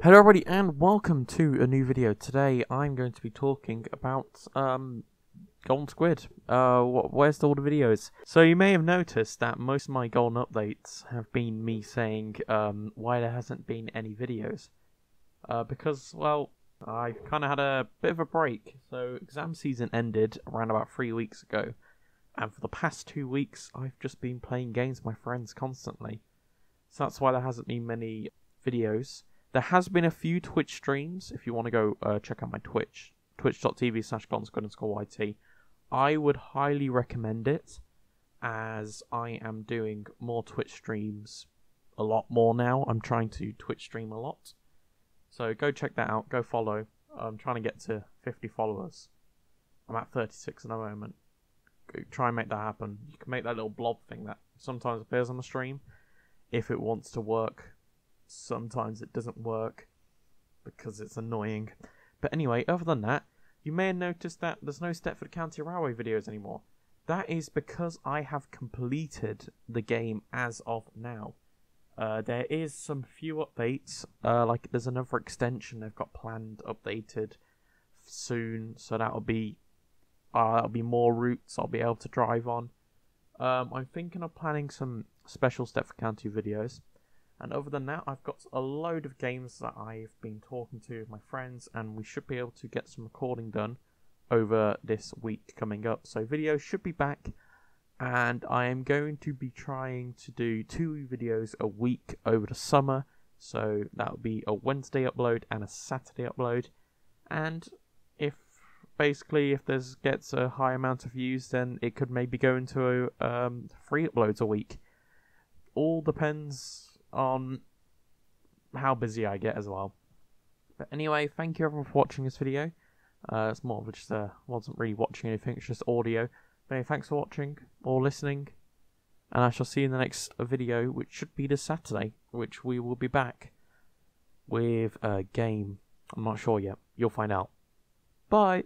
Hello everybody and welcome to a new video. Today I'm going to be talking about um Golden Squid. Uh wh- where's all the videos? So you may have noticed that most of my Golden updates have been me saying um why there hasn't been any videos. Uh because well I kind of had a bit of a break. So exam season ended around about 3 weeks ago. And for the past 2 weeks I've just been playing games with my friends constantly. So that's why there hasn't been many videos. There has been a few Twitch streams. If you want to go uh, check out my Twitch, twitch.tv slash YT, I would highly recommend it as I am doing more Twitch streams a lot more now. I'm trying to Twitch stream a lot. So go check that out. Go follow. I'm trying to get to 50 followers. I'm at 36 at the moment. Go try and make that happen. You can make that little blob thing that sometimes appears on the stream if it wants to work sometimes it doesn't work because it's annoying. But anyway, other than that, you may have noticed that there's no Stepford County Railway videos anymore. That is because I have completed the game as of now. Uh, there is some few updates, uh, like there's another extension they've got planned updated soon, so that'll be uh, that'll be more routes I'll be able to drive on. Um, I'm thinking of planning some special Stepford County videos. And other than that, I've got a load of games that I've been talking to my friends, and we should be able to get some recording done over this week coming up. So videos should be back, and I am going to be trying to do two videos a week over the summer. So that will be a Wednesday upload and a Saturday upload. And if basically if this gets a high amount of views, then it could maybe go into um, three uploads a week. All depends on how busy I get as well. But anyway, thank you everyone for watching this video. Uh, it's more of just uh, wasn't really watching anything, it's just audio. But anyway, thanks for watching or listening, and I shall see you in the next video, which should be this Saturday, which we will be back with a game. I'm not sure yet. You'll find out. Bye.